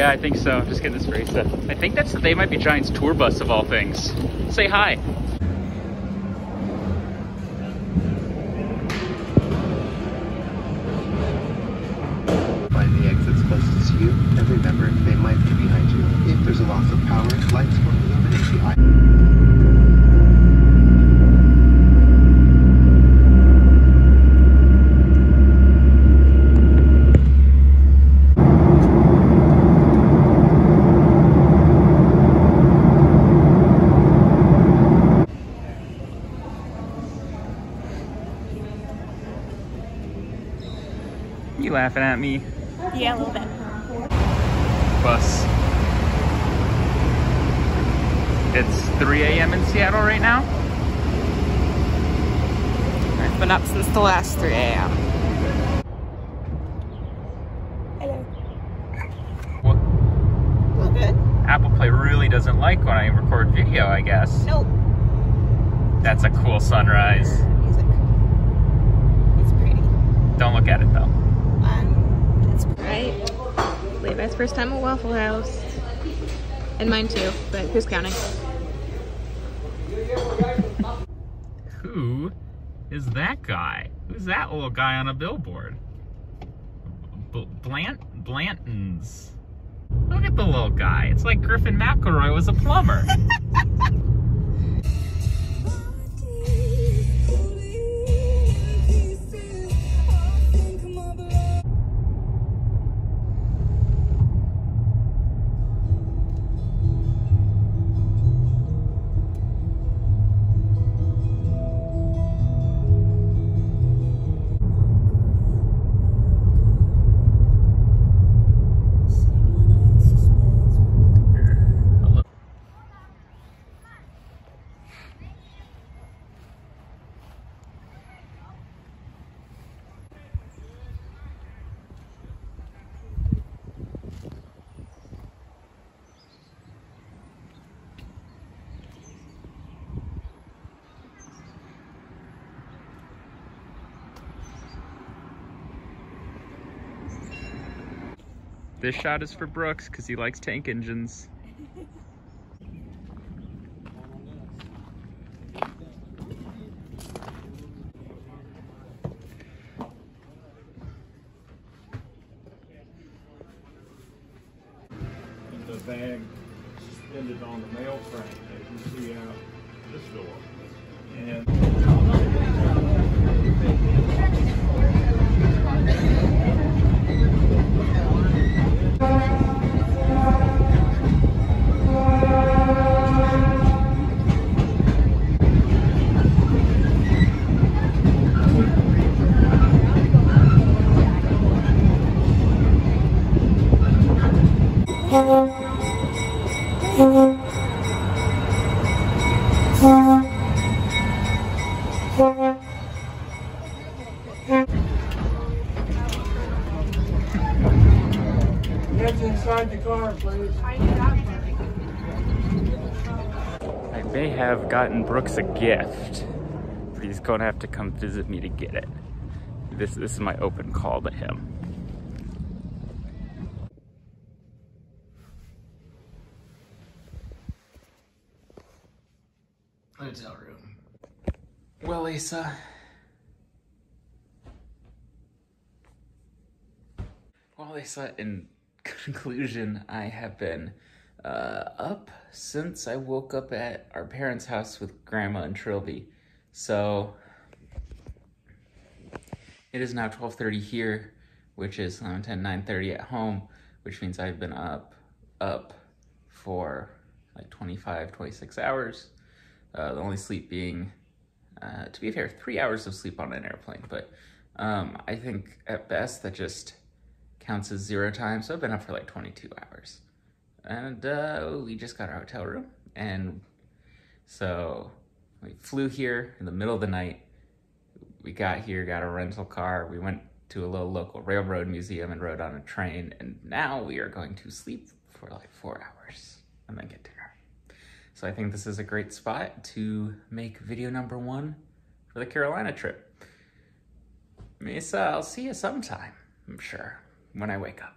Yeah, I think so. I'm just getting this barista. I think that's the They Might Be Giants tour bus of all things. Say hi. They might be behind you. If there's a loss of power, lights will illuminate the eye. You laughing at me? Yeah, a little bit. Bus. It's 3 a.m. in Seattle right now. I've been up since the last 3 a.m. Hello. Well, All good? Apple Play really doesn't like when I record video, I guess. Nope. That's a cool sunrise. It's pretty. Don't look at it though. Um, it's right. Levi's first time at Waffle House. And mine too, but who's counting? Who is that guy? Who's that little guy on a billboard? B- Blant Blanton's. Look at the little guy. It's like Griffin McElroy was a plumber. This shot is for Brooks because he likes tank engines. the bag suspended on the mail frame, as you see out this door. And Inside the car, please. I may have gotten Brooks a gift, but he's to have to come visit me to get it. This, this is my open call to him. Hotel room. Well, Lisa. Well, Lisa, in conclusion, I have been uh, up since I woke up at our parents' house with Grandma and Trilby. So it is now 12:30 here, which is 11, 10, 9:30 at home, which means I've been up up for like 25, 26 hours. Uh, the only sleep being, uh, to be fair, three hours of sleep on an airplane. But um, I think at best that just counts as zero time. So I've been up for like 22 hours. And uh, we just got our hotel room. And so we flew here in the middle of the night. We got here, got a rental car. We went to a little local railroad museum and rode on a train. And now we are going to sleep for like four hours and then get dinner. So I think this is a great spot to make video number one for the Carolina trip. Mesa, I'll see you sometime, I'm sure, when I wake up.